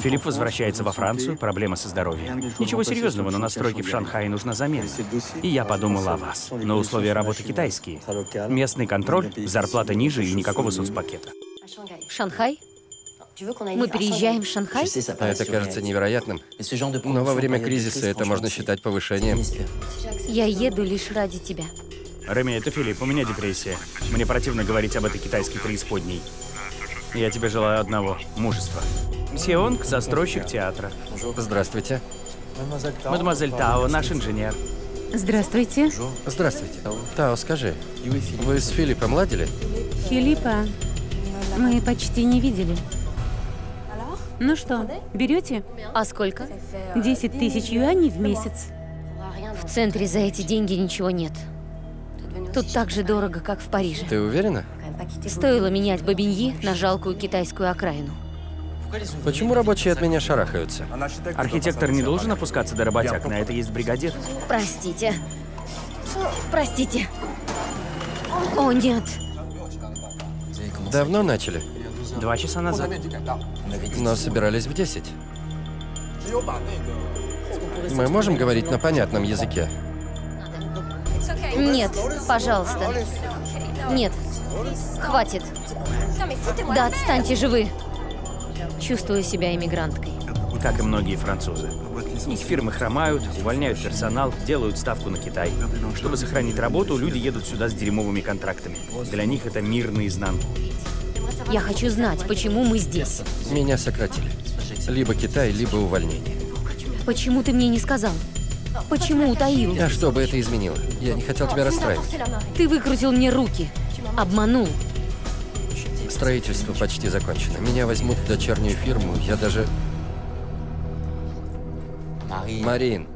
Филипп возвращается во Францию, проблема со здоровьем. Ничего серьезного, но настройки в Шанхае нужна замена. И я подумал о вас. Но условия работы китайские. Местный контроль, зарплата ниже и никакого соцпакета. Шанхай? Мы переезжаем в Шанхай? Это кажется невероятным. Но во время кризиса это можно считать повышением. Я еду лишь ради тебя. Реми, это Филипп, у меня депрессия. Мне противно говорить об этой китайской преисподней. Я тебе желаю одного – мужества. Сионг – застройщик театра. Здравствуйте. Мадемуазель Тао – наш инженер. Здравствуйте. Здравствуйте. Тао, скажи, вы с Филиппом ладили? Филиппа мы почти не видели. Ну что, берете? А сколько? 10 тысяч юаней в месяц. В центре за эти деньги ничего нет. Тут так же дорого, как в Париже. Ты уверена? Стоило менять Бабиньи на жалкую китайскую окраину. Почему рабочие от меня шарахаются? Архитектор не должен опускаться до работяг, на это есть бригадир. Простите. Простите. О, нет. Давно начали, Два часа назад. но собирались в 10. Мы можем говорить на понятном языке? Нет, пожалуйста. Нет. Хватит. Да отстаньте же вы. Чувствую себя иммигранткой. Как и многие французы. Их фирмы хромают, увольняют персонал, делают ставку на Китай. Чтобы сохранить работу, люди едут сюда с дерьмовыми контрактами. Для них это мир наизнанку. Я хочу знать, почему мы здесь. Меня сократили. Либо Китай, либо увольнение. Почему ты мне не сказал? Почему утаил? А что бы это изменило? Я не хотел тебя расстраивать. Ты выкрутил мне руки. Обманул. Строительство почти закончено. Меня возьмут в дочернюю фирму. Я даже... Марин,